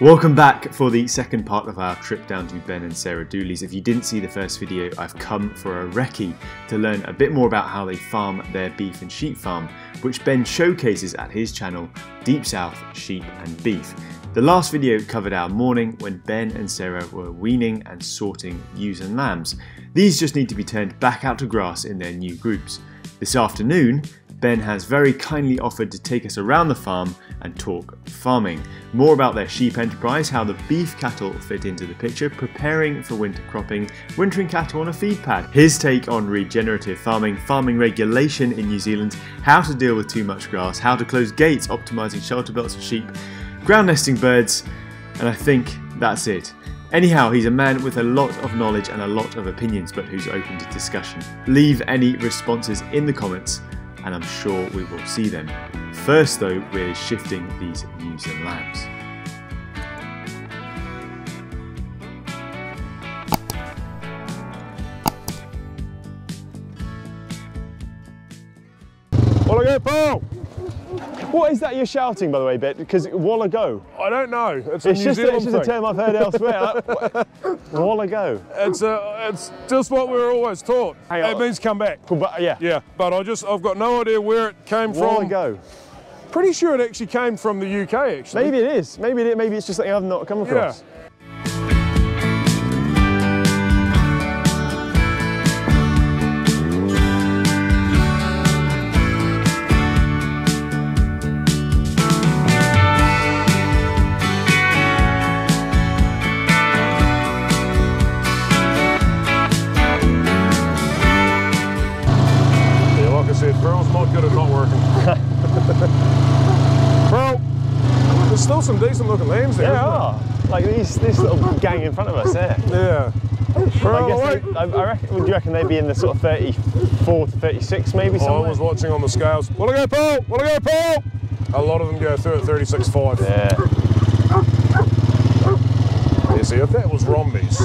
Welcome back for the second part of our trip down to Ben and Sarah Dooley's. If you didn't see the first video, I've come for a recce to learn a bit more about how they farm their beef and sheep farm, which Ben showcases at his channel, Deep South Sheep and Beef. The last video covered our morning when Ben and Sarah were weaning and sorting ewes and lambs. These just need to be turned back out to grass in their new groups. This afternoon, Ben has very kindly offered to take us around the farm and talk farming. More about their sheep enterprise, how the beef cattle fit into the picture, preparing for winter cropping, wintering cattle on a feed pad, his take on regenerative farming, farming regulation in New Zealand, how to deal with too much grass, how to close gates, optimising shelter belts for sheep, ground nesting birds, and I think that's it. Anyhow, he's a man with a lot of knowledge and a lot of opinions, but who's open to discussion. Leave any responses in the comments and I'm sure we will see them. First, though, we're shifting these ewes and lambs. Walla go, Paul! What is that you're shouting, by the way, Bet? Because Walla go. I don't know. It's a It's New just, a, Zealand it's just a term I've heard elsewhere. Walla go. It's, a, it's just what we were always taught. It means come back. But yeah. Yeah, but I just, I've got no idea where it came Walla from. go. Pretty sure it actually came from the UK, actually. Maybe it is. Maybe it, maybe it's just something I've not come across. Yeah, decent looking lambs there. There isn't are. Like these, this little gang in front of us there. there? Yeah. Pearl, I guess they, I, I reckon, would you reckon they'd be in the sort of 34 to 36 maybe Oh, I was watching on the scales. Will I go, Paul? Will I go, Paul? A lot of them go through at 36.5. Yeah. Yeah, see, if that was Romney's,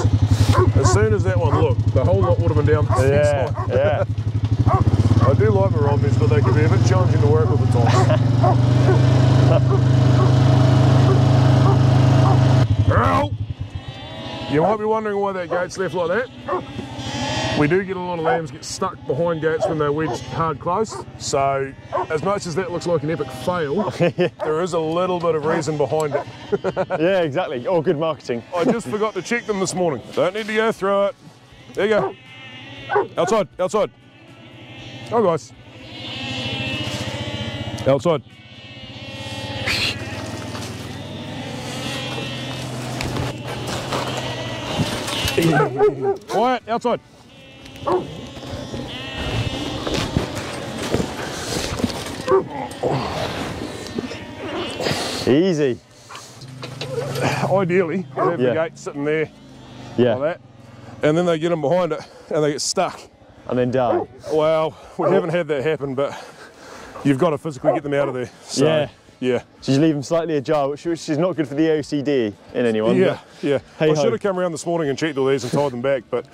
as soon as that one looked, the whole lot would have been down. the Yeah, yeah. I do like my Romneys, but they can be a bit challenging to work with at times. Earl! You might be wondering why that gate's left like that. We do get a lot of lambs get stuck behind gates when they're wedged hard close. So, as much as that looks like an epic fail, there is a little bit of reason behind it. Yeah, exactly. Oh, good marketing. I just forgot to check them this morning. Don't need to go through it. There you go. Outside, outside. Oh, guys. Outside. Quiet, outside. Easy. Ideally, they have the Yeah. gate sitting there Yeah. like that, and then they get them behind it and they get stuck. And then die. Well, we haven't had that happen, but you've got to physically get them out of there. So, Yeah. Yeah. So you leave them slightly ajar, which, which is not good for the OCD in anyone. Yeah, yeah. Hey I should have come around this morning and checked all these and tied them back, but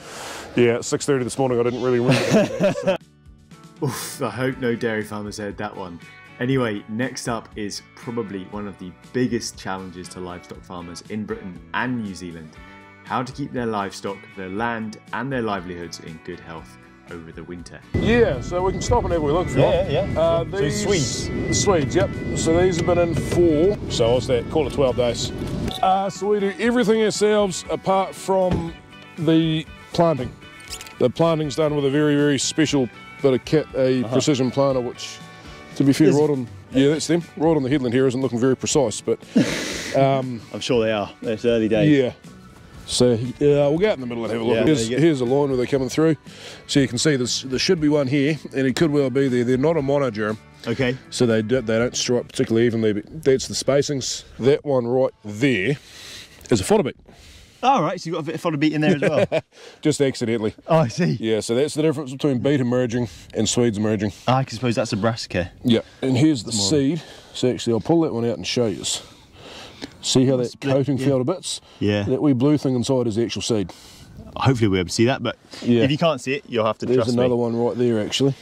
yeah, at 6.30 this morning I didn't really remember. Oof, I hope no dairy farmers heard that one. Anyway, next up is probably one of the biggest challenges to livestock farmers in Britain and New Zealand how to keep their livestock, their land, and their livelihoods in good health over the winter. yeah, so we can stop whenever we look if you Yeah, want. yeah, Uh, sure. So Swedes? The Swedes, yep. So these have been in four, so what's that? Call it 12 days. Uh, so we do everything ourselves apart from the planting. The planting's done with a very, very special bit of kit, a precision planter, which, to be fair. Right on, yeah, that's them. Right on the headland here isn't looking very precise, but I'm sure they are. It's early days. yeah. So uh, we'll go out in the middle and have a look. Yeah, here's, here's a line where they're coming through. So you can see this, there should be one here, and it could well be there. They're not a monogerm, Okay. so they, do, they don't stripe particularly evenly, but that's the spacings. That one right there is a fodder beet, All right, so you've got a bit of fodder beet in there as well. just accidentally. oh, I see. Yeah, so that's the difference between beet emerging and Swedes emerging. I can suppose that's a brassica. Yeah, and here's the seed. So actually, I'll pull that one out and show you. See how that Split, coating yeah. fell to bits? Yeah. That wee blue thing inside is the actual seed. Hopefully we'll be able to see that, but Yeah. if you can't see it, you'll have to There's another me. one right there actually.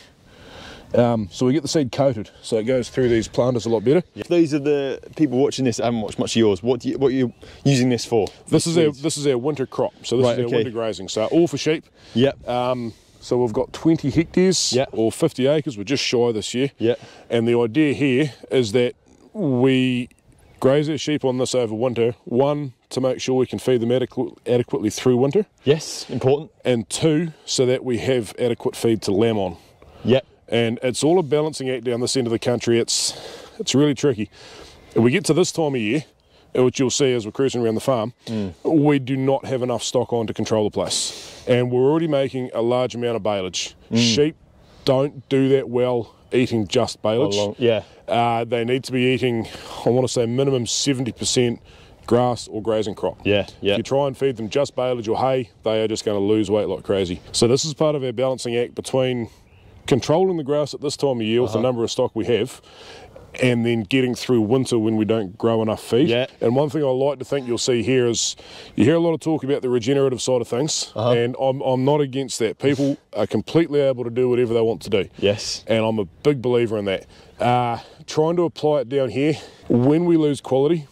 Um, so we get the seed coated, so it goes through these planters a lot better. If these are the people watching this that haven't watched much of yours, what do you, what are you using this for? This is our this is our winter crop. So this Right, is our okay. winter grazing. So all for sheep. Yep. Um, so we've got 20 hectares Yeah. or 50 acres. We're just shy this year. Yeah. And the idea here is that we graze our sheep on this over winter. One, to make sure we can feed them adequ- adequately through winter, yes, important. and two, so that we have adequate feed to lamb on. Yep. And it's all a balancing act down this end of the country. It's it's really tricky. We get to this time of year, which you'll see as we're cruising around the farm, mm. we do not have enough stock on to control the place. And we're already making a large amount of baleage. Mm. Sheep don't do that well eating just baleage. Along- yeah. Uh, they need to be eating, I want to say, minimum 70% grass or grazing crop. Yeah, yeah. If you try and feed them just baleage or hay, they are just going to lose weight like crazy. So this is part of our balancing act between controlling the grass at this time of year with Uh-huh. the number of stock we have and then getting through winter when we don't grow enough feed. Yeah. And one thing I like to think you'll see here is you hear a lot of talk about the regenerative side of things, Uh-huh. and I'm, I'm not against that. People are completely able to do whatever they want to do Yes. and I'm a big believer in that. Uh, trying to apply it down here, when we lose quality,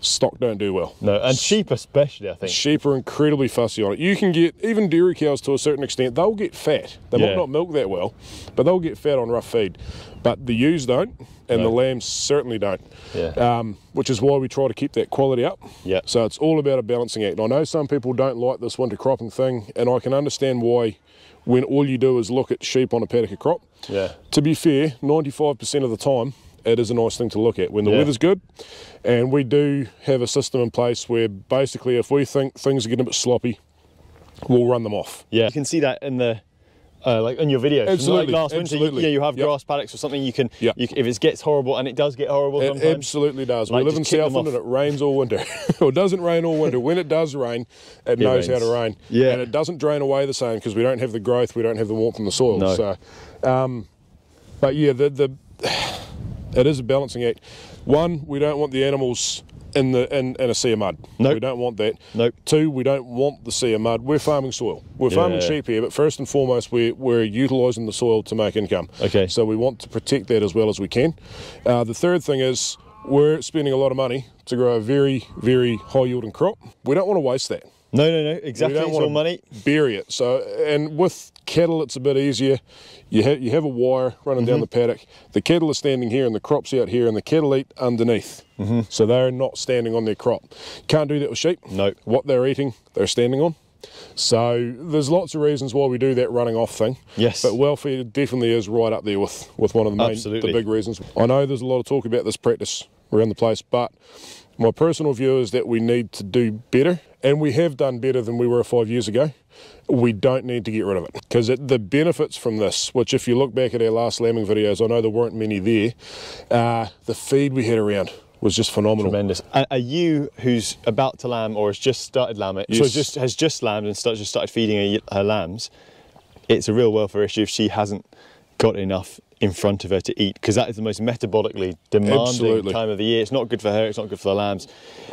stock don't do well. No, and sheep especially, I think. Sheep are incredibly fussy on it. You can get even dairy cows to a certain extent. They'll get fat. They Yeah. might not milk that well, but they'll get fat on rough feed. But the ewes don't, and the lambs certainly don't. Yeah. Um, which is why we try to keep that quality up. Yeah. So it's all about a balancing act. I know some people don't like this winter cropping thing, and I can understand why. When all you do is look at sheep on a paddock of crop. Yeah. To be fair, 95% of the time, it is a nice thing to look at when the Yeah. weather's good. And we do have a system in place where basically, if we think things are getting a bit sloppy, we'll run them off. Yeah. You can see that in the. Uh, like in your videos, Absolutely, like last winter, absolutely. you, yeah, you have Yep. grass paddocks or something. You can, Yep. you, if it gets horrible, and it does get horrible It sometimes. absolutely does. Like, we live in just kick Southland and it rains all winter. or it doesn't rain all winter. When it does rain, it, knows how to rain. Yeah. And it doesn't drain away the same because we don't have the growth, we don't have the warmth in the soil. No. So, um, but yeah, the, the it is a balancing act. One, we don't want the animals in the in, in a sea of mud. Nope. We don't want that. Nope. Two, we don't want the sea of mud. We're farming soil. We're farming sheep here, but first and foremost, we're, we're utilising the soil to make income. Okay. So we want to protect that as well as we can. Uh, the third thing is we're spending a lot of money to grow a very, very high yielding crop. We don't want to waste that. No, no, no. Exactly. don't It's want all money. bury it. So, and with cattle, it's a bit easier. You have you have a wire running down mm-hmm. the paddock. The cattle are standing here, and the crop's out here, and the cattle eat underneath. Mm-hmm. So they're not standing on their crop. Can't do that with sheep. No. What they're eating, they're standing on. So there's lots of reasons why we do that running off thing. Yes. But welfare definitely is right up there with, with one of the main Absolutely. the big reasons. I know there's a lot of talk about this practice around the place, but my personal view is that we need to do better, and we have done better than we were five years ago. We don't need to get rid of it because the benefits from this, which if you look back at our last lambing videos, I know there weren't many there. Uh, the feed we had around was just phenomenal. Tremendous. Are, you who's about to lamb or has just started lambing, so just has just lambed and start, just started feeding her, her lambs? It's a real welfare issue if she hasn't got enough in front of her to eat because that is the most metabolically demanding Absolutely. time of the year. It's not good for her. It's not good for the lambs.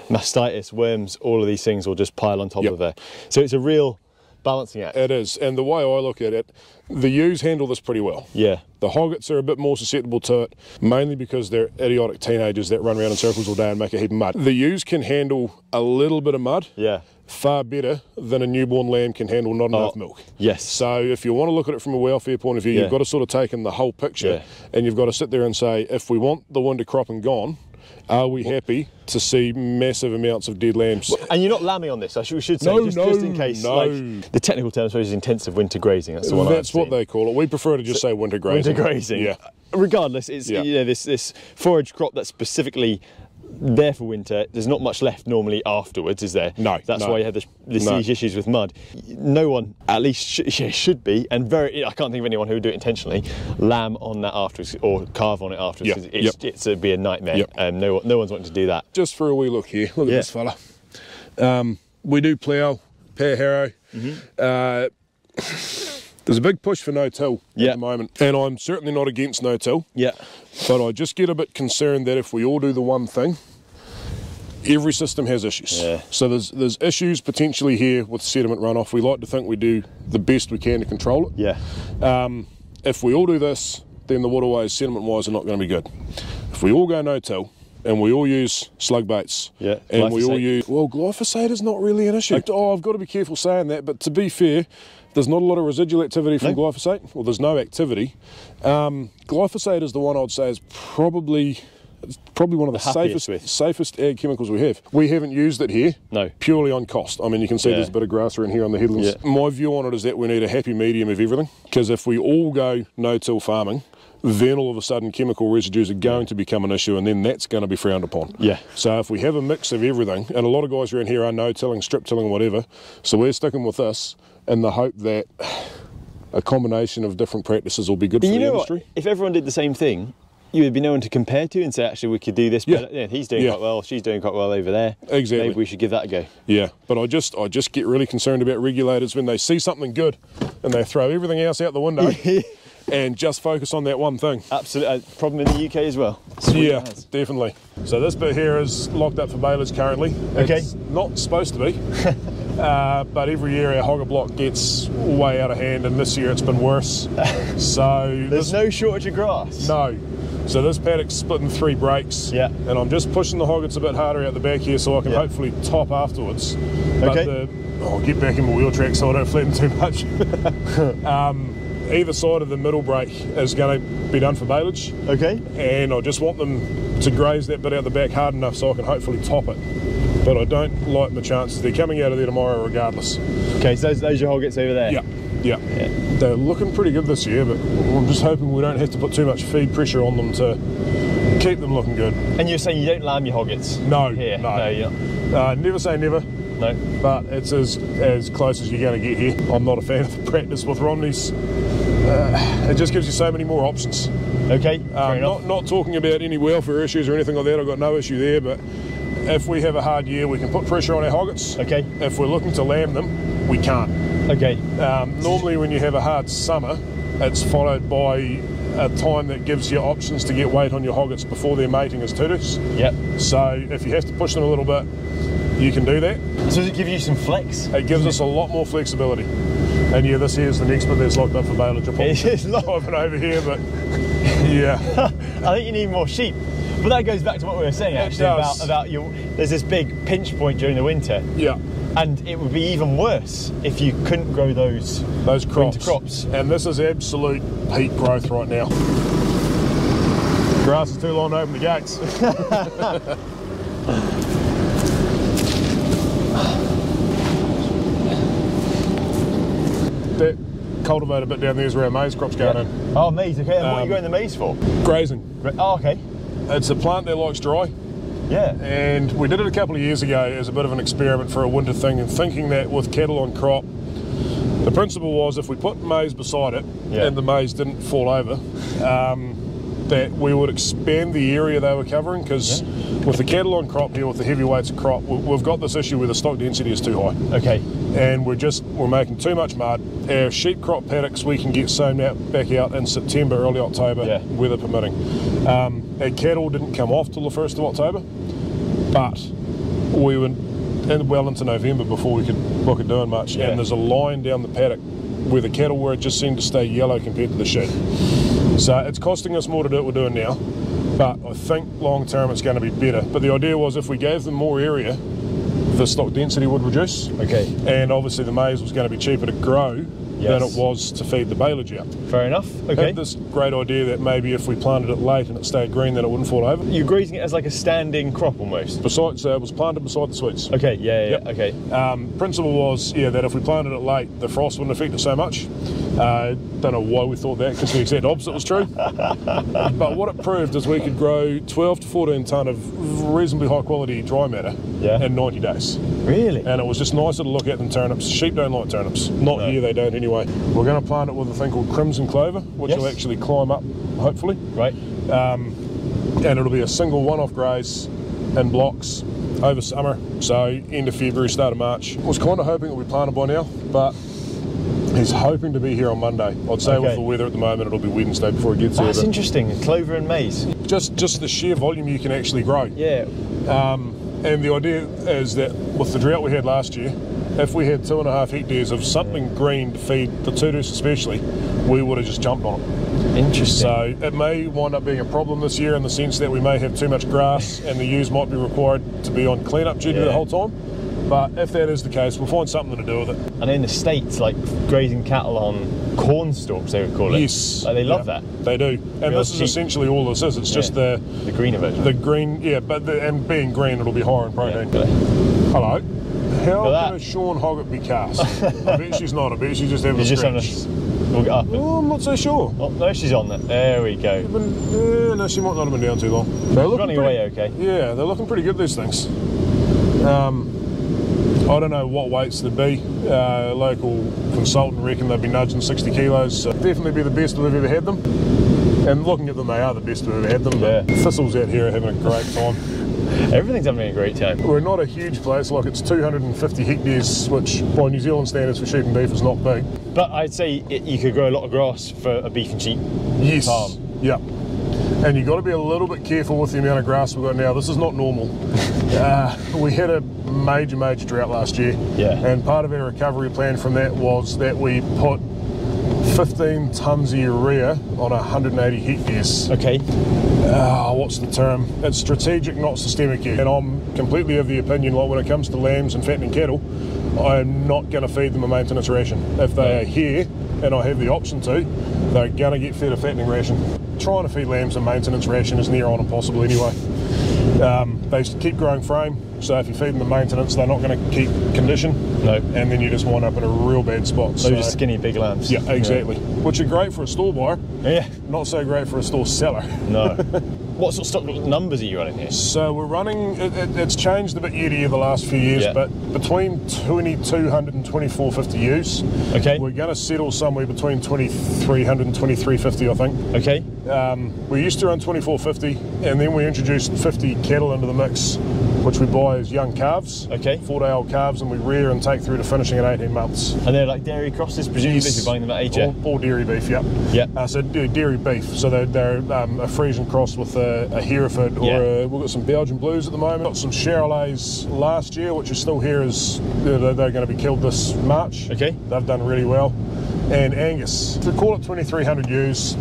Mastitis, worms, all of these things will just pile on top Yep. of her. So it's a real balancing act. It is, and the way I look at it, the ewes handle this pretty well. yeah. The hoggets are a bit more susceptible to it, mainly because they're idiotic teenagers that run around in circles all day and make a heap of mud. The ewes can handle a little bit of mud Yeah. far better than a newborn lamb can handle not enough Oh, milk. yes. So if you want to look at it from a welfare point of view, Yeah. you've got to sort of take in the whole picture Yeah. and you've got to sit there and say, if we want the winter cropping gone, are we happy to see massive amounts of dead lambs? And you're not lambing on this, I should, we should say, No, just, no, just in case. no. Like, the technical term, I suppose, is intensive winter grazing. That's the one That's what seen. they call it. We prefer to just say winter grazing. Winter grazing. Yeah. Regardless, it's Yeah. you know this this forage crop that's specifically there for winter. There's not much left normally afterwards, is there? No, That's no. why you have the, the No. siege issues with mud. No one, at least, sh- should be, and very. I can't think of anyone who would do it intentionally. Lamb on that afterwards or carve on it afterwards. Yeah, It's, yep. it's, it'd be a nightmare. Yep. Um, no, no one's wanting to do that. Just for a wee look here, look Yeah. at this fella. Um, we do plough, power harrow. Mm-hmm. Uh, there's a big push for no-till Yeah. at the moment, and I'm certainly not against no-till. Yeah. But I just get a bit concerned that if we all do the one thing, every system has issues. Yeah. So there's there's issues potentially here with sediment runoff. We like to think we do the best we can to control it. Yeah. Um, if we all do this, then the waterways, sediment wise, are not going to be good. If we all go no till, and we all use slug baits. Yeah, And we all use. Well, glyphosate is not really an issue. Oh, I've got to be careful saying that, but to be fair, there's not a lot of residual activity from No. glyphosate. Well, there's no activity. Um, glyphosate is the one I'd say is probably. It's probably one of the, The safest with. safest ag chemicals we have. We haven't used it here. No. Purely on cost. I mean, you can see Yeah. there's a bit of grass around here on the headlands. Yeah. My view on it is that we need a happy medium of everything. Because if we all go no-till farming, then all of a sudden chemical residues are going to become an issue, and then that's going to be frowned upon. Yeah. So if we have a mix of everything, and a lot of guys around here are no-tilling, strip-tilling, whatever, so we're sticking with this in the hope that a combination of different practices will be good for you the know industry. what? If everyone did the same thing, you would be no one to compare to and say, actually, we could do this Yeah. better. Yeah, he's doing Yeah. quite well. She's doing quite well over there. Exactly. Maybe we should give that a go. Yeah, but I just I just get really concerned about regulators when they see something good and they throw everything else out the window and just focus on that one thing. Absolutely. Uh, problem in the UK as well. Sweet Yeah, definitely. So this bit here is locked up for balers currently. Okay. It's not supposed to be. uh, but every year our hogget block gets way out of hand and this year it's been worse. So There's this, no shortage of grass. no. So this paddock's split in three breaks. Yeah. And I'm just pushing the hoggets a bit harder out the back here so I can Yeah. hopefully top afterwards. But Okay. the, I'll get back in my wheel track so I don't flatten too much. um, either side of the middle break is going to be done for baleage Okay. and I just want them to graze that bit out the back hard enough so I can hopefully top it. But I don't like my chances. They're coming out of there tomorrow regardless. Okay, so those, those are your hoggets over there? Yeah, yeah. They're looking pretty good this year, but I'm just hoping we don't have to put too much feed pressure on them to keep them looking good. And you're saying you don't lamb your hoggets? No, Here? no. No, you're not. Uh, never say never, No. but it's as as close as you're going to get here. I'm not a fan of the practice with Romneys. Uh, it just gives you so many more options. Okay, Um, not, not talking about any welfare issues or anything like that, I've got no issue there, but if we have a hard year, we can put pressure on our hoggets. Okay. If we're looking to lamb them, we can't. Okay. Um, normally, when you have a hard summer, it's followed by a time that gives you options to get weight on your hoggets before their mating is two-tooths. Yep. So if you have to push them a little bit, you can do that. So does it give you some flex? It gives us a lot more flexibility. And yeah, this here's the next bit that's locked up for baleage. I'll It is probably driving over here, but yeah. I think you need more sheep. But that goes back to what we were saying actually about about your. There's this big pinch point during the winter, Yeah. and it would be even worse if you couldn't grow those. those crops. Crops. And this is absolute peak growth right now. Grass is too long to open the gates. that cultivated bit down there is where our maize crop's going in. Oh, maize. Okay. And what are you Um, growing the maize for? Grazing. Oh, okay. It's a plant that likes dry. Yeah. and we did it a couple of years ago as a bit of an experiment for a winter thing and thinking that with cattle on crop the principle was if we put maize beside it Yeah. and the maize didn't fall over um, that we would expand the area they were covering because with the cattle on crop here with the heavy weights of crop we- we've got this issue where the stock density is too high Okay. and we're just we're making too much mud. Our sheep crop paddocks we can get sown out back out in September, early October, Yeah. weather permitting. Um, our cattle didn't come off till the first of October, but we were in, well into November before we could look at doing much. Yeah. And there's a line down the paddock where the cattle were just seemed to stay yellow compared to the sheep. So it's costing us more to do what we're doing now, but I think long term it's going to be better. But the idea was if we gave them more area, the stock density would reduce. Okay. And obviously the maize was going to be cheaper to grow than it was to feed the baleage out. Fair enough. I Okay. Had this great idea that maybe if we planted it late and it stayed green, then it wouldn't fall over. You're grazing it as like a standing crop almost. Besides, uh, it was planted beside the swedes. Okay. Yeah. Yeah. Yep. Okay. Um, principle was, yeah, that if we planted it late, the frost wouldn't affect it so much. Uh, don't know why we thought that, because the exact opposite was true. but what it proved is we could grow 12 to 14 tonne of reasonably high quality dry matter Yeah. in 90 days. Really? and it was just nicer to look at than turnips. Sheep don't like turnips. Not No. here, they don't anyway. We're going to plant it with a thing called crimson clover, which Yes. will actually climb up, hopefully. Right. And it'll be a single one off graze in blocks over summer. So end of February, start of March. I Was kind of hoping it would be planted by now, but he's hoping to be here on Monday. I'd say with the weather at the moment, it'll be Wednesday before it gets That's here. interesting. Clover and maize. Just, just the sheer volume you can actually grow. Yeah. Um, and the idea is that with the drought we had last year, if we had two and a half hectares of something green to feed the two-tooths especially, we would have just jumped on it. Interesting. So it may wind up being a problem this year in the sense that we may have too much grass and the ewes might be required to be on cleanup duty Yeah. the whole time. But if that is the case, we'll find something to do with it. And in the States, like grazing cattle on corn stalks, they would call it. Yes. Like, they love Yeah, that. They do. And Real this is essentially all this is. It's just Yeah. the The greener version. the green, yeah, but the, and being green, it'll be higher in protein. Yeah. Hello. How can a shorn hogget be cast? I bet she's not. I bet she's just having You're a just on scratch. a. We'll get up. Oh, I'm not so sure. Oh, no, she's on there. There we go. Been, no, she might not have been down too long. They're looking Running pretty, away okay. Yeah, they're looking pretty good. These things. Um, I don't know what weights they'd be. Uh, local consultant reckon they'd be nudging 60 kilos. So definitely be the best we've ever had them. And looking at them, they are the best we've ever had them. Yeah. Thistles out here are having a great time. Everything's having a great time. We're not a huge place, like it's 250 hectares, which by New Zealand standards for sheep and beef is not big. But I'd say it, you could grow a lot of grass for a beef and sheep Yes. farm. Yeah. And you've got to be a little bit careful with the amount of grass we've got now. This is not normal. uh, we had a major, major drought last year. Yeah. And part of our recovery plan from that was that we put 15 tonnes of urea on 180 hectares. Okay. Ah, what's the term? It's strategic, not systemic use. And I'm completely of the opinion, like when it comes to lambs and fattening cattle, I'm not going to feed them a maintenance ration. If they are here and I have the option to, they're going to get fed a fattening ration. Trying to feed lambs a maintenance ration is near on impossible anyway. Um, they keep growing frame, so if you feed them the maintenance, they're not going to keep condition. No. And then you just wind up in a real bad spot. So just skinny big lambs. yeah, exactly. Which are great for a store buyer, Yeah. not so great for a store seller. No. what sort of stock numbers are you running here? So we're running, it, it, it's changed a bit year to year the last few years, Yeah. but between 2200 and 2450 ewes. Okay. We're going to settle somewhere between 2300 and 2350, I think. Okay. Um, we used to run 2450, and then we introduced 50 cattle into the mix, which we buy as young calves. Okay. Four day old calves, and we rear and take through to finishing at 18 months. And they're like dairy crosses, presumably, if you're buying them at age. all, all dairy beef, yeah. Yeah. Uh, so dairy beef. So they're, they're um, a Friesian cross with a, a Hereford, or Yeah. a, we've got some Belgian blues at the moment. Got some Charolais last year, which are still here. As they're, they're going to be killed this March. Okay. They've done really well. And Angus, to call it 2,300 ewes.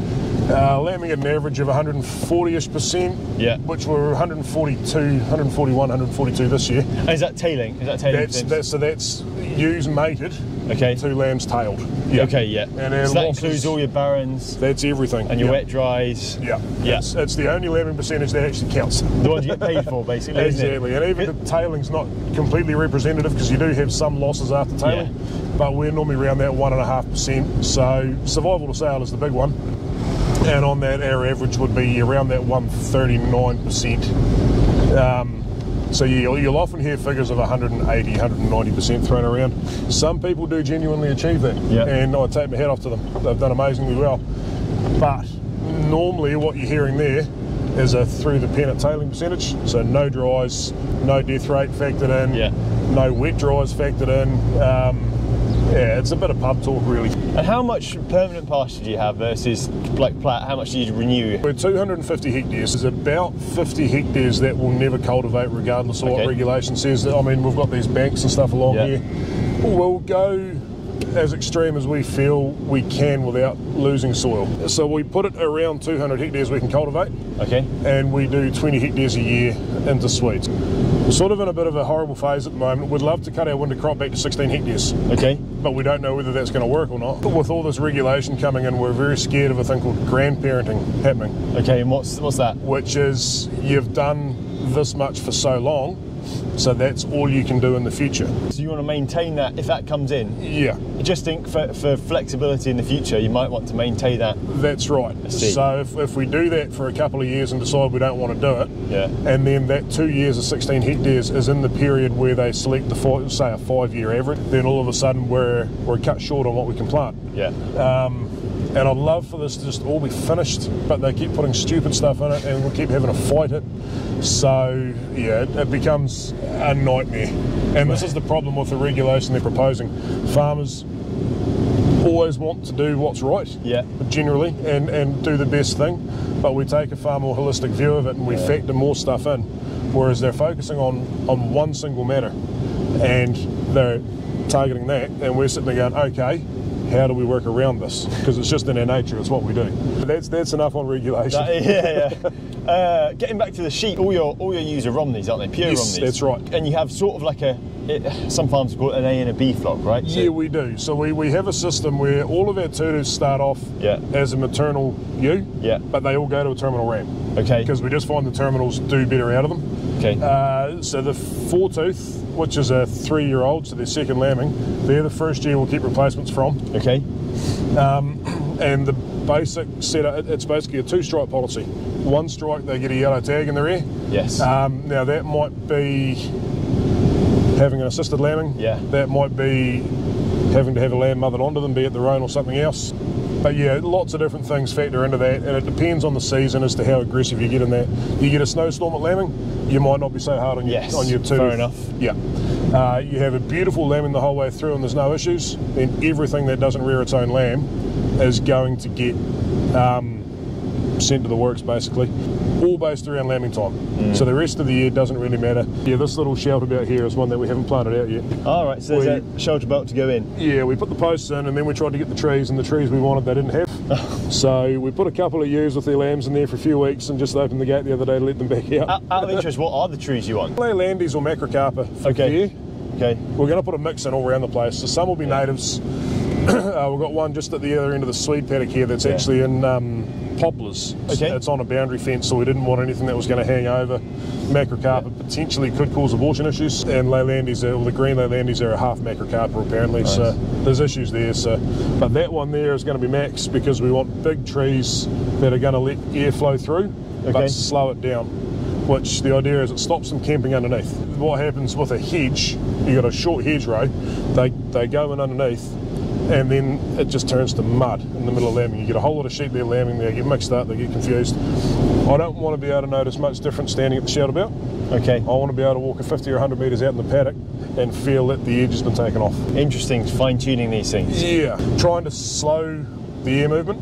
Uh, lambing at an average of 140-ish percent, Yeah. which were 142, 141, 142 this year. And is that tailing? Is that tailing? That's, that's so that's ewes mated, okay. two lambs tailed. Yeah. Okay, yeah. And then so that losses- includes all your barrens That's everything. and your Yeah. wet dries. Yeah, Yeah. It's, it's the only lambing percentage that actually counts. The ones you get paid for, basically. exactly, and even the tailing's not completely representative because you do have some losses after tailing, but we're normally around that one and a half percent. So survival to sale is the big one, and on that our average would be around that one thirty nine percent. Um, so you'll, you'll often hear figures of 180, 190% thrown around. Some people do genuinely achieve that, Yeah. and I take my hat off to them. They've done amazingly well. But normally, what you're hearing there is a through the pennant tailing percentage. So no dries, no death rate factored in, Yeah. no wet dries factored in. Um, yeah, it's a bit of pub talk, really. And how much permanent pasture do you have versus like plat? How much do you renew? We're 250 hectares. There's about 50 hectares that will never cultivate, regardless of Okay. what regulation says. I mean, we've got these banks and stuff along Yeah. here. We'll go as extreme as we feel we can without losing soil. So we put it around 200 hectares we can cultivate, Okay. and we do 20 hectares a year into swedes. We're sort of in a bit of a horrible phase at the moment. We'd love to cut our winter crop back to 16 hectares Okay. but we don't know whether that's going to work or not. But with all this regulation coming in, we're very scared of a thing called grandparenting happening, Okay. And what's what's that? which is you've done this much for so long, so that's all you can do in the future. So you want to maintain that if that comes in. Yeah, I just think for, for flexibility in the future, you might want to maintain that. that's right. So if, if we do that for a couple of years and decide we don't want to do it, Yeah. and then that two years of 16 hectares is in the period where they select the five, say a five-year average, then all of a sudden we're we're cut short on what we can plant. Yeah. Um, and I'd love for this to just all be finished, but they keep putting stupid stuff in it and we keep having to fight it. So, yeah, it, it becomes a nightmare. And this is the problem with the regulation they're proposing. Farmers always want to do what's right, Yeah. generally, and, and do the best thing, but we take a far more holistic view of it and we factor more stuff in, whereas they're focusing on, on one single matter and they're targeting that, and we're sitting there going, okay, how do we work around this? Because it's just in our nature, it's what we do. But that's that's enough on regulation. That- yeah, yeah. Uh, getting back to the sheep, all your all your ewes are Romneys, aren't they? Pure Yes, Romneys. that's right. And you have sort of like a, it, some farms call it an A and a B flock, right? So- Yeah, we do. So we, we have a system where all of our two-tooths start off Yeah. as a maternal ewe, Yeah. but they all go to a terminal ram Okay. because we just find the terminals do better out of them. Okay. Uh, so the four tooth, which is a three year old, so they're second lambing, they're the first year we'll keep replacements from. okay. And the basic setup, it- it's basically a two strike policy. One strike, they get a yellow tag in their ear. Yes. Um, now that might be having an assisted lambing. Yeah. That might be having to have a lamb mothered onto them, be it their own or something else. But yeah, lots of different things factor into that, and it depends on the season as to how aggressive you get in that. You get a snowstorm at lambing, you might not be so hard on your Yes, on your two. fair enough. Yeah. Uh, you have a beautiful lambing the whole way through, and there's no issues. Then everything that doesn't rear its own lamb is going to get um, sent to the works basically, all based around lambing time. Mm. So the rest of the year doesn't really matter. Yeah, this little shelter here is one that we haven't planted out yet. All right. So there's we- a shelter belt to go in. Yeah, we put the posts in and then we tried to get the trees, and the trees we wanted they didn't have. so we put a couple of ewes with their lambs in there for a few weeks and just opened the gate the other day to let them back out. Out, out of interest, what are the trees you want? Leylandis or macrocarpa for Okay. here. Okay. We're going to put a mix in all around the place. So some will be natives. uh, we've got one just at the other end of the Swede paddock here that's Yeah. actually in um, poplars. Okay. It's on a boundary fence, so we didn't want anything that was going to hang over. Macrocarpa potentially could cause abortion issues, and Leylandis, are, well, the green Leylandis are a half macrocarpa apparently, so there's issues there. So, but that one there is going to be max because we want big trees that are going to let air flow through, Okay. but slow it down which the idea is it stops them camping underneath. What happens with a hedge, you've got a short hedgerow, they, they go in underneath and then it just turns to mud in the middle of lambing. You get a whole lot of sheep there lambing, they get mixed up, they get confused. I don't want to be able to notice much difference standing at the shelter belt. Okay. I want to be able to walk a 50 or 100 metres out in the paddock and feel that the edge has been taken off. Interesting. Fine tuning these things. Yeah, trying to slow the air movement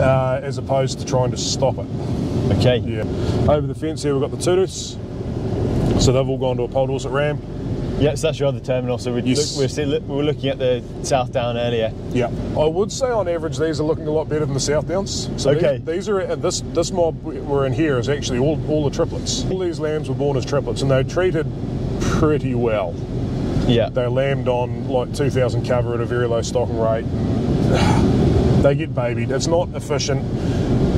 uh, as opposed to trying to stop it. Okay. Yeah. Over the fence here we've got the two-tooths. So they've all gone to a Poll Dorset ram. Yeah, so that's your other terminal. So we Yes. look, we're, still, we were looking at the Southdown earlier. Yeah. I would say on average these are looking a lot better than the Southdowns. So Okay. these, these are and this this mob we're in here is actually all, all the triplets. All these lambs were born as triplets and they're treated pretty well. Yeah. They're lambed on like 2,000 cover at a very low stocking rate. They get babied. It's not efficient,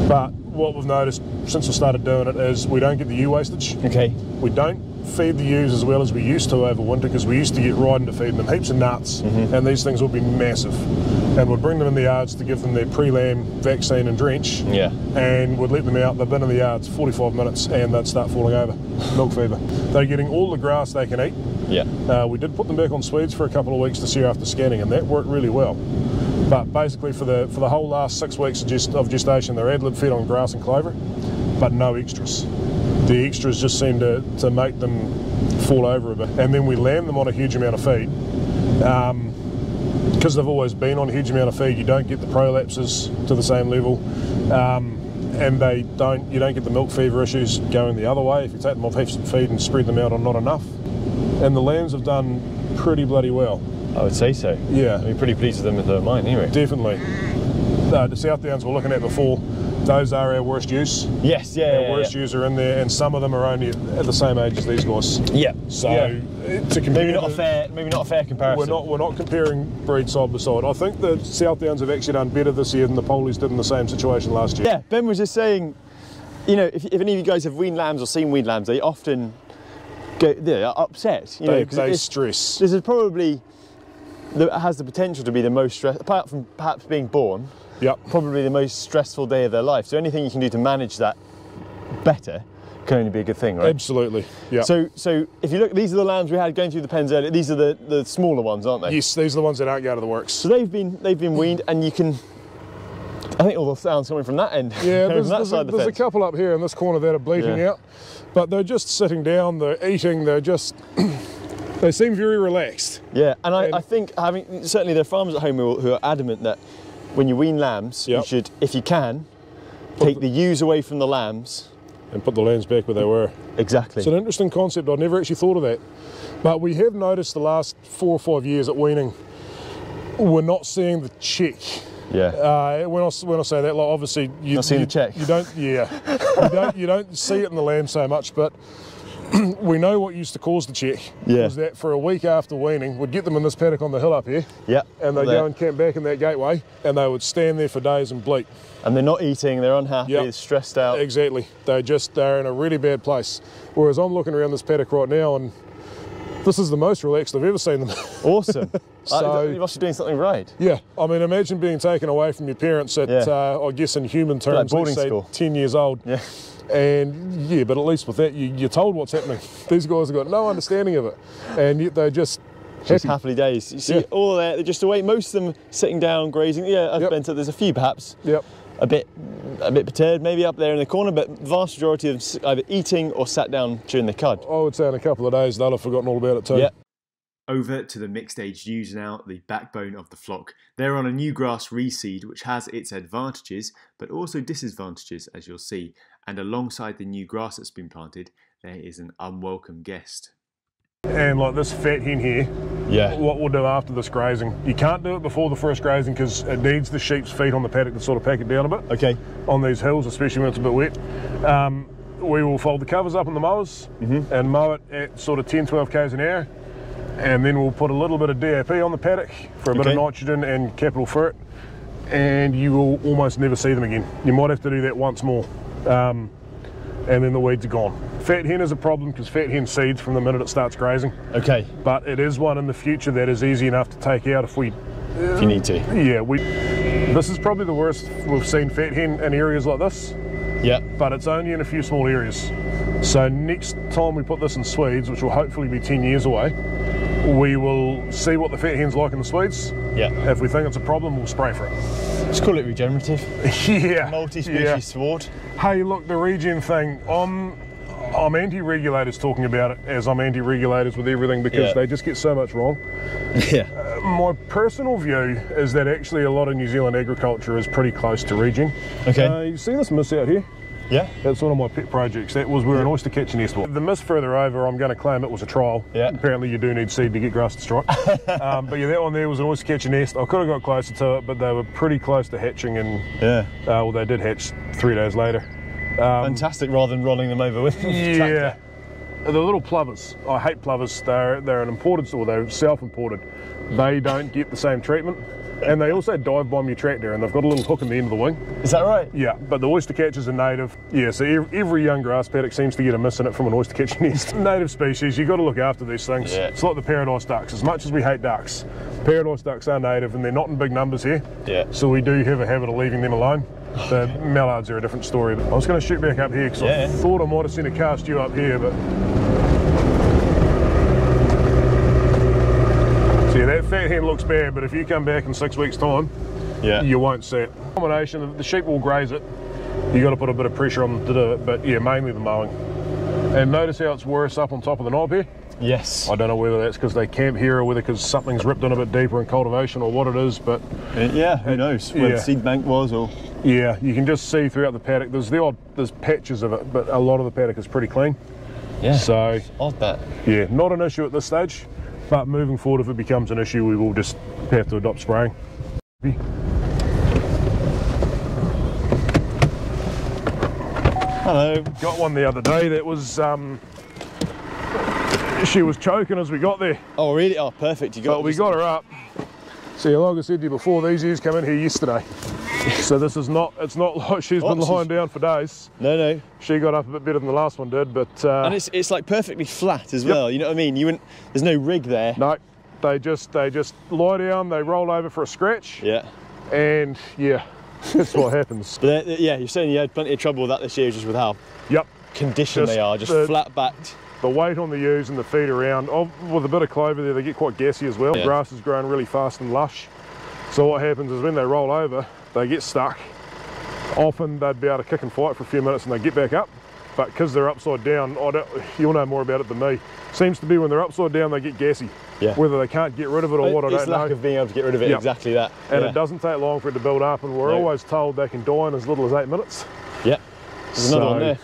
but what we've noticed since we started doing it is we don't get the ewe wastage. Okay. We don't feed the ewes as well as we used to over winter because we used to get right into feeding them heaps of nuts, and these things would be massive. And we'd bring them in the yards to give them their pre-lamb vaccine and drench, Yeah. and we'd let them out. They've been in the yards 45 minutes, and they'd start falling over, milk fever. They're getting all the grass they can eat. Yeah. Uh, we did put them back on Swedes for a couple of weeks this year after scanning, and that worked really well. But basically, for the for the whole last six weeks of, gest- of gestation, they're ad lib fed on grass and clover, but no extras. The extras just seem to, to make them fall over a bit, and then we lamb them on a huge amount of feed. Because they've always been on a huge amount of feed, you don't get the prolapses to the same level, um, and they don't. You don't get the milk fever issues going the other way if you take them off heaps of feed and spread them out on not enough. And the lambs have done pretty bloody well. I would say so. Yeah. I'd be pretty pleased with them if they're mine anyway. Definitely. Uh, the Southdowns we're looking at before, those are our worst ewes. Yes, yeah. Our yeah, worst yeah. ewes are in there, and some of them are only at the same age as these guys. Yeah. So Yeah. to compare, Maybe not a the- fair, maybe not a fair comparison. We're not we're not comparing breed side by side. I think the Southdowns have actually done better this year than the Polies did in the same situation last year. Yeah, Ben was just saying, you know, if, if any of you guys have weaned lambs or seen weaned lambs, they often get they're upset. You know, They, 'cause they stress. this is probably the, has the potential to be the most stress, apart from perhaps being born, Yep. probably the most stressful day of their life. So anything you can do to manage that better can only be a good thing, right? Absolutely. Yeah. So, so if you look, these are the lambs we had going through the pens earlier. These are the, the smaller ones, aren't they? yes, these are the ones that aren't go of the works. So they've been they've been weaned, and you can. I think all the sounds coming from that end. Yeah, there's, that there's, a, the there's a couple up here in this corner that are bleating Yeah. out, but they're just sitting down, they're eating, they're just, they seem very relaxed. Yeah, and I, And- I think having certainly there are farmers at home who, who are adamant that when you wean lambs, you should, if you can, take the ewes away from the lambs. And put the lambs back where they were. Exactly. It's an interesting concept. I'd never actually thought of that. But we have noticed the last four or five years at weaning, we're not seeing the check. Yeah. Uh, when, I, when I say that, like obviously you, don't seeing you, the check. You don't, yeah, you don't you don't see it in the lamb so much, but we know what used to cause the check. Yeah. Was that for a week after weaning, we'd get them in this paddock on the hill up here, yeah. and they'd There. go and camp back in that gateway, and they would stand there for days and bleat. and they're not eating. They're unhappy. Yep. They're stressed out. Exactly. They just they're in a really bad place. Whereas I'm looking around this paddock right now, and this is the most relaxed I've ever seen them. Awesome. So- you must be doing something right. yeah, I mean, imagine being taken away from your parents at, Yeah. uh, I guess in human like terms, boarding say school. 10 years old. Yeah. And yeah, but at least with that, you, you're told what's happening. These guys have got no understanding of it, and yet they're just Just happily days. You see Yeah. all that. they're just away. Most of them sitting down, grazing. Yeah, I've Yep. been to. There's a few perhaps Yep. a bit, a bit perturbed, maybe up there in the corner, but vast majority of them either eating or sat down during the cud. Oh, I would say in a couple of days they'll have forgotten all about it too. Yeah. Over to the mixed age ewes now, the backbone of the flock. They're on a new grass reseed, which has its advantages but also disadvantages, as you'll see. And alongside the new grass that's been planted, there is an unwelcome guest. And like this fat hen here, Yeah. what we'll do after this grazing, you can't do it before the first grazing because it needs the sheep's feet on the paddock to sort of pack it down a bit. Okay. on these hills, especially when it's a bit wet. Um, we will fold the covers up on the mowers and mow it at sort of 10, 12 k's an hour. And then we'll put a little bit of DAP on the paddock for a bit Okay. of nitrogen and capital fruit. And you will almost never see them again. You might have to do that once more. Um, and then the weeds are gone. Fat hen is a problem because fat hen seeds from the minute it starts grazing. Okay. But it is one in the future that is easy enough to take out if we If you need to. yeah, we. This is probably the worst we've seen fat hen in areas like this, Yeah. but it's only in a few small areas. So next time we put this in Swedes, which will hopefully be 10 years away, we will see what the fat hen's like in the Swedes. Yeah. If we think it's a problem, we'll spray for it. Let's call it regenerative. yeah. Multi-species yeah. sward. Hey, look, the regen thing. I'm, I'm anti-regulators talking about it as I'm anti-regulators with everything because Yeah. they just get so much wrong. Yeah. My personal view is that actually a lot of New Zealand agriculture is pretty close to regen. Okay. Uh, you see this miss out here? Yeah. That's one of my pet projects. That was where an oyster catcher nest was. The miss further over, I'm going to claim it was a trial. Yeah. Apparently, you do need seed to get grass to strike. um, but yeah, that one there was an oyster catcher nest. I could have got closer to it, but they were pretty close to hatching, and Yeah. uh, well, they did hatch three days later. Um, Fantastic. Rather than rolling them over with. yeah. The little plovers. I hate plovers. They're they're an imported or they're self-imported. They don't get the same treatment, and they also dive bomb your tractor, and they've got a little hook in the end of the wing. Is that right? Yeah, but the oyster catchers are native. Yeah, so every young grass paddock seems to get a miss in it from an oyster catcher nest. native species, ewe've got to look after these things. Yeah. It's like the paradise ducks. As much as we hate ducks, paradise ducks are native and they're not in big numbers here. Yeah. So we do have a habit of leaving them alone. The mallards are a different story. I was going to shoot back up here because Yeah. I thought I might have seen a cast you up here, but. See, that fat hen looks bad, but if you come back in six weeks' time, Yeah. you won't see it. Combination the sheep will graze it. You got to put a bit of pressure on them to do it, but yeah, mainly the mowing. And notice how it's worse up on top of the knob here. Yes. I don't know whether that's because they camp here or whether because something's ripped in a bit deeper in cultivation or what it is, but Uh, yeah. Who knows where Yeah. the seed bank was or. yeah, you can just see throughout the paddock. There's the odd, there's patches of it, but a lot of the paddock is pretty clean. Yeah. So Odd that. yeah, not an issue at this stage, but moving forward, if it becomes an issue, we will just have to adopt spraying. Hello. Got one the other day that was, um, she was choking as we got there, Oh really? Oh perfect. You got. but we got her up. See, like I said to you before, these ewes come in here yesterday. So this is not, it's not like she's Oh, been she's- lying down for days. No, no. She got up a bit better than the last one did, but uh, And it's it's like perfectly flat as well. You know what I mean? You wouldn't. There's no rig there. no, they just, they just lie down, they roll over for a scratch, Yeah. and yeah, that's what happens. But uh, yeah, you're saying you had plenty of trouble with that this year, just with how Yep, conditioned Just they are, just the- flat backed. the weight on the ewes and the feed around, oh, with a bit of clover there, they get quite gassy as well. Yeah. Grass is growing really fast and lush. So what happens is when they roll over, they get stuck. Often they'd be able to kick and fight for a few minutes and they get back up. But because they're upside down, I don't, you'll know more about it than me. Seems to be when they're upside down, they get gassy. Yeah. Whether they can't get rid of it or what, I don't know. It's lack of being able to get rid of it. Yep. Exactly that. and yeah. it doesn't take long for it to build up, and we're No. always told they can die in as little as eight minutes. Yeah. There's another one there.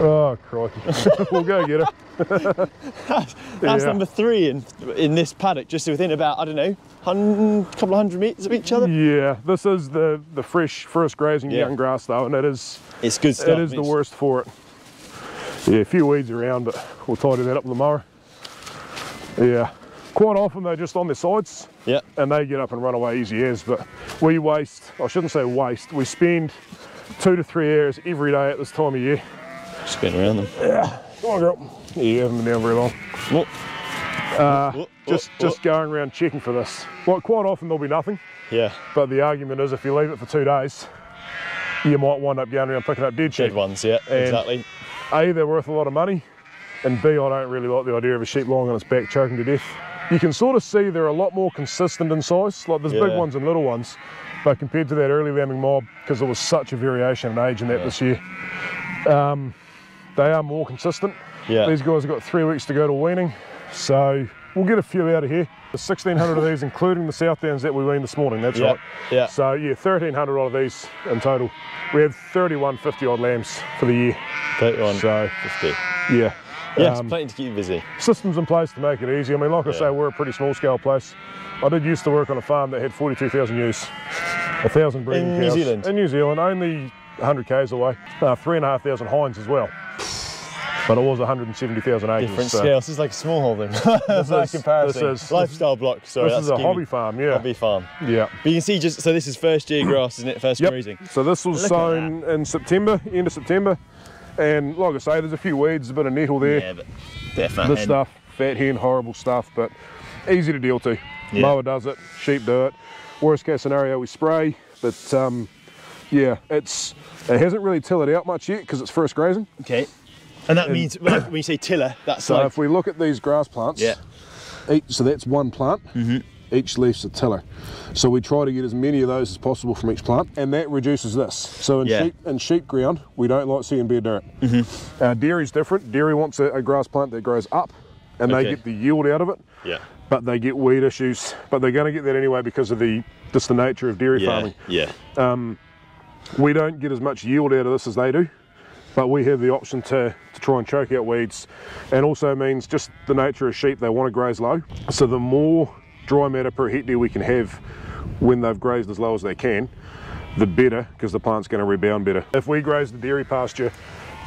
Oh, crikey. we'll go get her. That's Yeah. number three in in this paddock, just within about I don't know, hun- couple of hundred meters of each other. Yeah, this is the, the fresh first grazing Yeah. young grass though, and it is It's good stuff. it is the worst for it. Yeah, a few weeds around, but we'll tidy that up with the mower. Yeah, quite often they're just on their sides Yeah. and they get up and run away easy as. But we waste, I shouldn't say waste, we spend two to three hours every day at this time of year. Spin around them. Yeah, Come on, girl. Yeah, you haven't been down very long. Oh, Uh, oh, just just going around checking for this. Well, quite often there'll be nothing. yeah, But the argument is if you leave it for two days, you might wind up going around picking up dead sheep. dead ones. Yeah, And- exactly. A, they're worth a lot of money, and B, I don't really like the idea of a sheep lying on its back choking to death. You can sort of see they're a lot more consistent in size, like there's big ones and little ones, but compared to that early lambing mob, because there was such a variation in age in that Yeah. this year, um, they are more consistent. Yeah. These guys have got three weeks to go to weaning, so we'll get a few out of here. There's 1,600 of these, including the Southdowns that we weaned this morning, that's Yeah, right. yeah. So yeah, 1,300 of these in total. We had 3150 odd lambs for the year, 31, so 50. yeah. Yes, Um, plenty to keep you busy. systems in place to make it easy. I mean, like I say, we're a pretty small scale place. I did used to work on a farm that had 42,000 ewes, a thousand breeding In New. Zealand? In New Zealand, only 100 k's away. Uh, three and a half thousand hinds as well. But it was 170,000 acres. Different so scale. This is like a smallholding. This By is- comparison. this is- lifestyle block. Sorry, This that's is a Kiwi- hobby farm, yeah. Hobby farm. Yeah. But you can see just so this is first year grass, isn't it? First Yep. grazing. So this was Look sown in September, end of September. And like I say, there's a few weeds, a bit of nettle there. Yeah, but definitely. this stuff, fat hen, horrible stuff, but easy to deal to. Yeah. Mower does it, sheep do it. Worst case scenario, we spray, but um, yeah, it's it hasn't really tilled out much yet because it's first grazing. Okay. And that means when you say tiller, that's So like if we look at these grass plants, yeah, each, so that's one plant. Mm-hmm. Each leaf's a tiller. So we try to get as many of those as possible from each plant, and that reduces this. So in Yeah. sheep in sheep ground, we don't like seeing bare dirt. Mm-hmm. Uh, dairy's different. Dairy wants a, a grass plant that grows up, and Okay. they get the yield out of it. yeah, but they get weed issues. But they're going to get that anyway because of the just the nature of dairy yeah, farming. yeah. We don't get as much yield out of this as they do, but we have the option to, to try and choke out weeds, and also means just the nature of sheep they want to graze low. So the more dry matter per hectare we can have when they've grazed as low as they can, the better because the plant's going to rebound better. If we graze the dairy pasture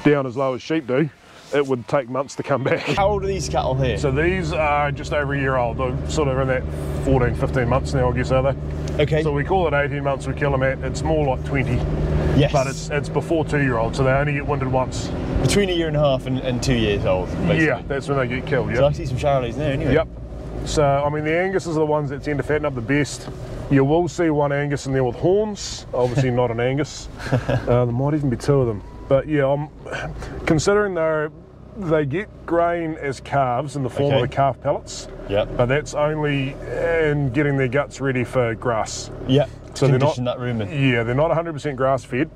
down as low as sheep do, it would take months to come back. How old are these cattle here? So these are just over a year old. They're sort of in that 14, 15 months now, I guess, are they? okay. So we call it 18 months we kill them at. It's more like 20, yes. but it's it's before two year old, so they only get winded once. between a year and a half and, and two years old. Basically. Yeah, that's when they get killed. So I see some Charlies there anyway. Yep. So I mean, the Anguses are the ones that tend to fatten up the best. You will see one Angus in there with horns. Obviously not an Angus. Uh, there might even be two of them. But yeah, I'm considering they're they get grain as calves in the form Okay. of the calf pellets. Yep. but that's only in getting their guts ready for grass. Yeah. So they're not- that rumen. Yeah, they're not 100% grass fed,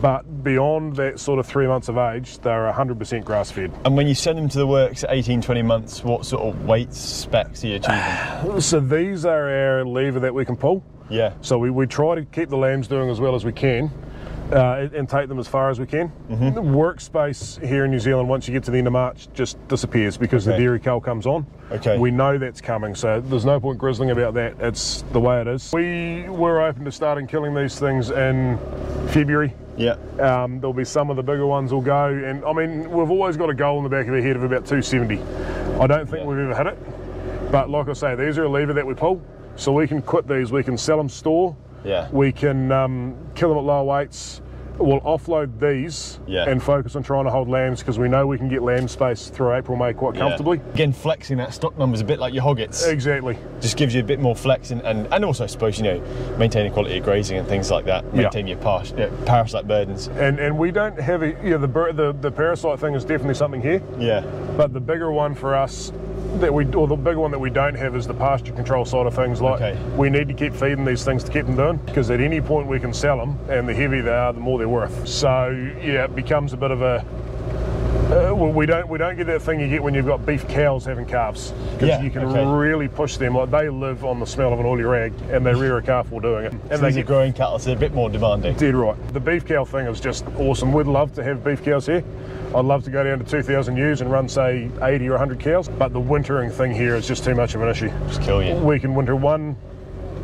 but beyond that sort of three months of age, they're 100% grass fed. And when you send them to the works at 18, 20 months, what sort of weight specs are you achieving? So these are our lever that we can pull. yeah. So we, we try to keep the lambs doing as well as we can. Uh, and take them as far as we can. Mm-hmm. The workspace here in New Zealand, once you get to the end of March, just disappears because the dairy cull comes on. Okay. We know that's coming, so there's no point grizzling about that. It's the way it is. We were open to starting killing these things in February. Yeah. Um, there'll be some of the bigger ones will go, and I mean we've always got a goal in the back of our head of about 270. I don't think Yeah. we've ever hit it, but like I say, these are a lever that we pull, so we can quit these. We can sell them store. Yeah. We can um, kill them at lower weights. We'll offload these Yeah. and focus on trying to hold lambs because we know we can get lamb space through April, May quite Yeah. comfortably. Again, flexing that stock numbers a bit like your hoggets. Exactly. Just gives you a bit more flex and, and, and also, I suppose, you know, maintaining quality of grazing and things like that. Yeah. Maintain your par- yeah, parasite burdens. And and we don't have a yeah the the the parasite thing is definitely something here. Yeah. But the bigger one for us that we or the big one that we don't have is the pasture control side of things. Like Okay. we need to keep feeding these things to keep them doing because at any point we can sell them, and the heavier they are, the more they're worth. So yeah, it becomes a bit of a uh, well, we don't we don't get that thing you get when you've got beef cows having calves because Yeah, you can okay. really push them like they live on the smell of an oily rag and they rear a calf while doing it and So they're get growing cattle, they're a bit more demanding. Dead right. The beef cow thing is just awesome. We'd love to have beef cows here. I'd love to go down to 2,000 ewes and run, say, 80 or 100 cows, but the wintering thing here is just too much of an issue. Just kill you. We can winter one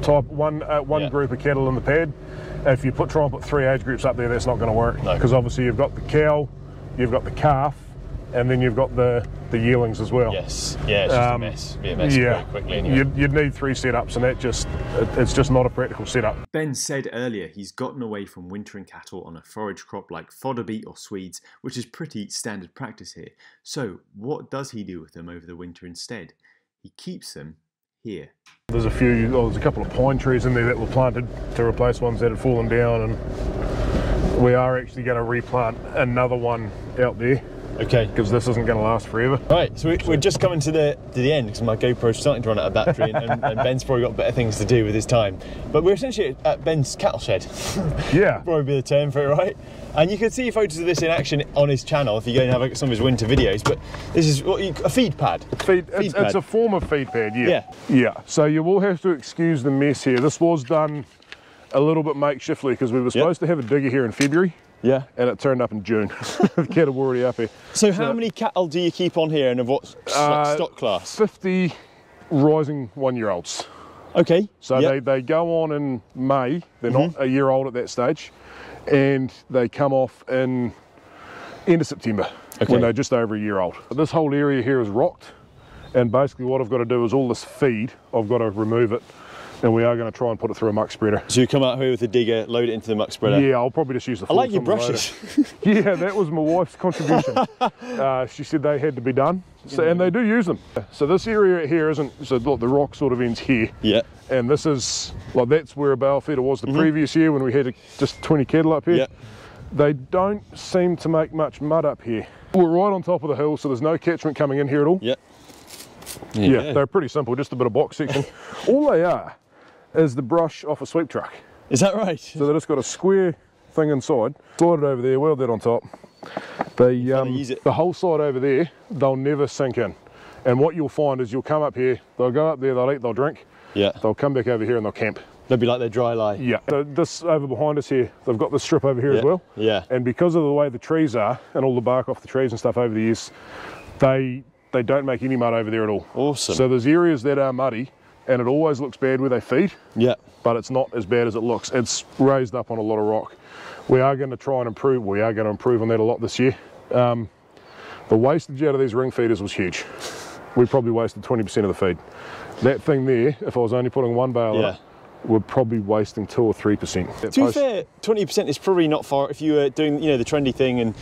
type, one uh, one Yeah. group of cattle in the pad. If you put try and put three age groups up there, that's not going to work No. because obviously you've got the cow, you've got the calf, and then you've got the the yearlings as well. Yes. Yeah, it's just Um, a mess. Be a mess yeah, quickly anyway. you'd, you'd need three setups, and that just it, it's just not a practical setup. Ben said earlier he's gotten away from wintering cattle on a forage crop like fodder beet or Swedes, which is pretty standard practice here. So, what does he do with them over the winter instead? He keeps them here. There's a few, oh, there's a couple of pine trees in there that were planted to replace ones that had fallen down, and we are actually going to replant another one out there Okay. because this isn't going to last forever. Right, so we, we're just coming to the to the end because my GoPro's starting to run out of battery, and, and, and Ben's probably got better things to do with his time. But we're essentially at Ben's cattle shed. Yeah, probably be the term for it, right? And you can see photos of this in action on his channel if you go and have a some of his winter videos. But this is what you, a feed pad. feed, it's, pad. it's a form of feed pad, yeah. Yeah. Yeah, so you will have to excuse the mess here. This was done a little bit makeshiftly because we were supposed to have a digger here in February Yeah. and it turned up in June. the cattle were already up here. So how many cattle do you keep on here, and of what Uh, stock class? 50 rising one year olds. Okay. So Yep. they, they go on in May, they're not a year old at that stage, and they come off in end of September Okay. when they're just over a year old. This whole area here is rocked, and basically what I've got to do is all this feed, I've got to remove it, and we are going to try and put it through a muck spreader. So you come out here with a digger, load it into the muck spreader. Yeah, I'll probably just use the I like your forks on the brushes. yeah, that was my wife's contribution. uh, she said they had to be done, so, and they do use them. So this area here isn't, so look, the rock sort of ends here. yeah. and this is like that's where a bale feeder was the previous year when we had just 20 cattle up here. Yeah. They don't seem to make much mud up here. We're right on top of the hill, so there's no catchment coming in here at all. Yeah. Yeah, they're pretty simple, just a bit of box section. all they are is the brush off a sweep truck. Is that right? So they just got a square thing inside, slide it over there, weld that on top. They, um, use it. the whole side over there, they'll never sink in. And what you'll find is you'll come up here, they'll go up there, they'll eat, they'll drink, Yeah. they'll come back over here and they'll camp. They'll be like their dry lie. Yeah. So this over behind us here, they've got the strip over here Yeah, as well. yeah. And because of the way the trees are and all the bark off the trees and stuff over the years, they they don't make any mud over there at all. Awesome. So there's areas that are muddy and it always looks bad where they feed, Yeah. but it's not as bad as it looks. It's raised up on a lot of rock. We are going to try and improve. We are going to improve on that a lot this year. Um, the wastage out of these ring feeders was huge. We probably wasted 20% of the feed. That thing there, if I was only putting one bale Yeah. up, we're probably wasting two or three percent. To be fair, twenty percent is probably not far. If you were doing, you know, the trendy thing and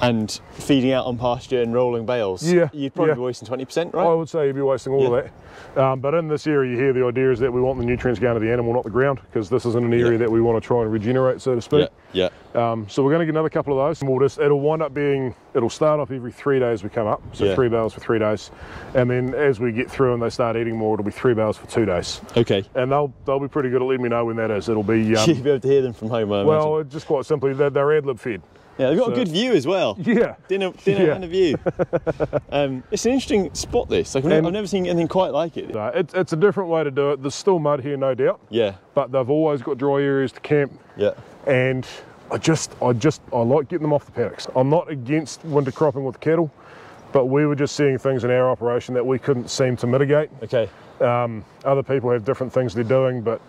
and feeding out on pasture and rolling bales, Yeah, you'd probably yeah. be wasting twenty percent, right? I would say you'd be wasting all of that. Um, but in this area here, the idea is that we want the nutrients going to the animal, not the ground, because this isn't an area Yeah. that we want to try and regenerate, so to speak. yeah, yeah. Um, so we're going to get another couple of those. And we'll just, it'll wind up being, it'll start off every three days we come up, so Yeah. three bales for three days, and then as we get through and they start eating more, it'll be three bales for two days. Okay. And they'll they'll be pretty good at letting me know when that is. It'll be um, be able to hear them from home. I imagine. well, just quite simply, they're, they're ad lib fed. Yeah, they've got a good view as well. Yeah. Dinner, dinner Yeah. and a view. um, it's an interesting spot. This, like, I've, never, I've never seen anything quite like it. It's it's a different way to do it. There's still mud here, no doubt, Yeah, but they've always got dry areas to camp. yeah, and I just, I just, I like getting them off the paddocks. I'm not against winter cropping with cattle, but we were just seeing things in our operation that we couldn't seem to mitigate. okay. Um, other people have different things they're doing, but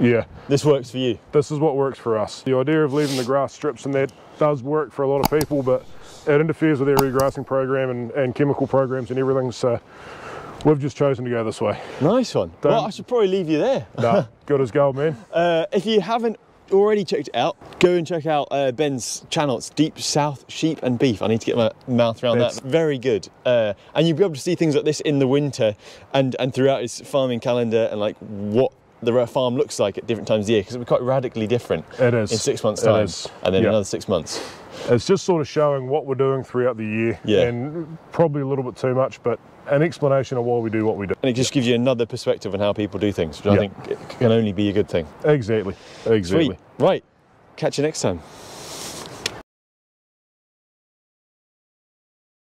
yeah, This works for you. this is what works for us. The idea of leaving the grass strips and that does work for a lot of people, but it interferes with their regrassing program and, and chemical programs and everything. So we've just chosen to go this way. Nice one. Well, Don't- I should probably leave you there. No, good as gold, man. Uh, if you haven't already checked it out, go and check out uh, Ben's channel. It's Deep South Sheep and Beef. I need to get my mouth around That's- that. Very good. Uh, and you'll be able to see things like this in the winter and, and throughout his farming calendar and like what the farm looks like at different times of the year because it'll be quite radically different It is. in six months' time is. and then Yeah. another six months. It's just sort of showing what we're doing throughout the year, Yeah. and probably a little bit too much, but an explanation of why we do what we do. And it just gives you another perspective on how people do things, which I think can only be a good thing. Exactly. Exactly. Sweet. Right. Catch you next time.